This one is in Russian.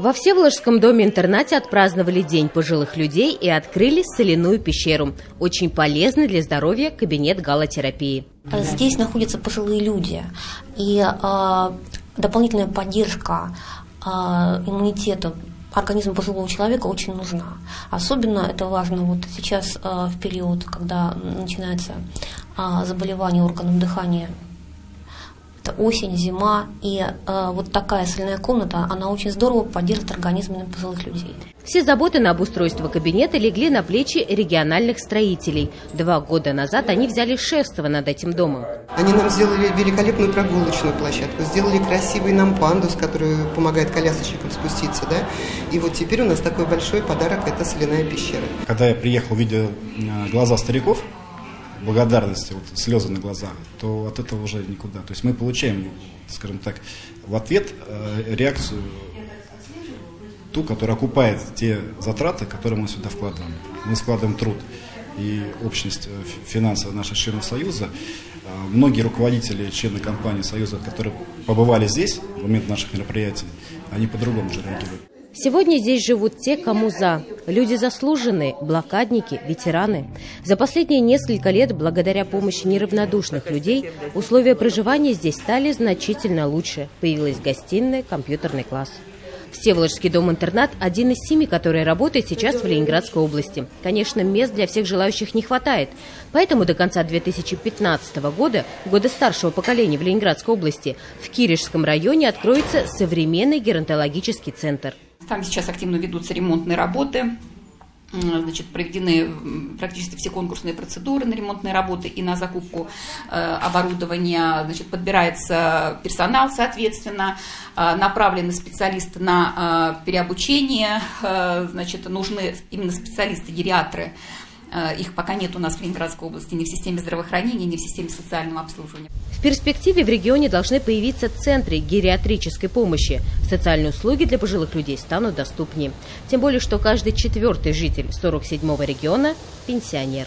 Во Всеволожском доме-интернате отпраздновали День пожилых людей и открыли соляную пещеру. Очень полезный для здоровья кабинет галотерапии. Здесь находятся пожилые люди, и э, дополнительная поддержка э, иммунитета организму пожилого человека очень нужна. Особенно это важно вот сейчас э, в период, когда начинается э, заболевание органов дыхания это осень, зима, и э, вот такая соляная комната, она очень здорово поддержит организм пожилых людей. Все заботы на обустройство кабинета легли на плечи региональных строителей. Два года назад они взяли шефство над этим домом. Они нам сделали великолепную прогулочную площадку, сделали красивый нам пандус, который помогает колясочникам спуститься, да. И вот теперь у нас такой большой подарок – это соляная пещера. Когда я приехал, видя э, глаза стариков, благодарности, вот слезы на глазах, то от этого уже никуда. То есть мы получаем, скажем так, в ответ э, реакцию ту, которая окупает те затраты, которые мы сюда вкладываем. Мы складываем труд и общность э, финансовая наших членов Союза. Э, многие руководители, члены компании Союза, которые побывали здесь в момент наших мероприятий, они по-другому же реагируют. Сегодня здесь живут те, кому за. Люди заслуженные, блокадники, ветераны. За последние несколько лет, благодаря помощи неравнодушных людей, условия проживания здесь стали значительно лучше. Появилась гостиная, компьютерный класс. Всеволожский дом-интернат – один из семи, который работает сейчас в Ленинградской области. Конечно, мест для всех желающих не хватает. Поэтому до конца 2015 года, года старшего поколения в Ленинградской области, в Киришском районе откроется современный геронтологический центр. Там сейчас активно ведутся ремонтные работы. Значит, проведены практически все конкурсные процедуры на ремонтные работы и на закупку э, оборудования. Значит, подбирается персонал, соответственно, э, направлены специалисты на э, переобучение. Э, значит, нужны именно специалисты-гериатры Э, их пока нет у нас в Ленинградской области ни в системе здравоохранения, ни в системе социального обслуживания. В перспективе в регионе должны появиться центры гериатрической помощи. Социальные услуги для пожилых людей станут доступнее. Тем более, что каждый четвертый житель 47-го региона – пенсионер.